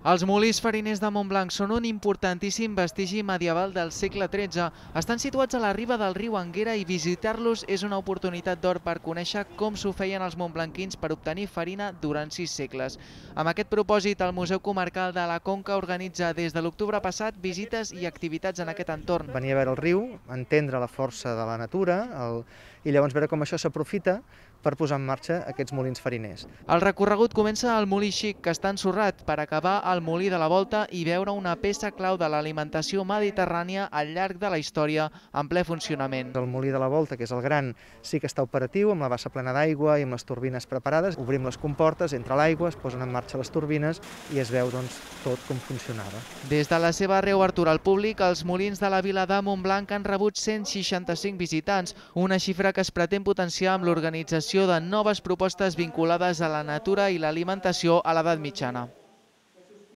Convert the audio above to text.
Els molins fariners de Montblanc són un importantíssim vestigi medieval del segle XIII. Estan situats a la riba del riu Anguera i visitar-los és una oportunitat d'or per conèixer com s'ho feien els montblanquins per obtenir farina durant sis segles. Amb aquest propòsit, el Museu Comarcal de la Conca organitza des de l'octubre passat visites i activitats en aquest entorn. Venir a veure el riu, entendre la força de la natura el... i llavors veure com això s'aprofita per posar en marxa aquests molins fariners. El recorregut comença al Molí Xic, que està ensorrat, per acabar al Molí de la Volta i veure una peça clau de l'alimentació mediterrània al llarg de la història en ple funcionament. El Molí de la Volta, que és el gran, sí que està operatiu, amb la bassa plena d'aigua i amb les turbines preparades. Obrim les comportes, entra l'aigua, es posen en marxa les turbines i es veu doncs, tot com funcionava. Des de la seva reobertura al públic, els molins de la vila de Montblanc han rebut 165 visitants, una xifra que es pretén potenciar amb l'organització de noves propostes vinculades a la natura i l'alimentació a l'edat mitjana.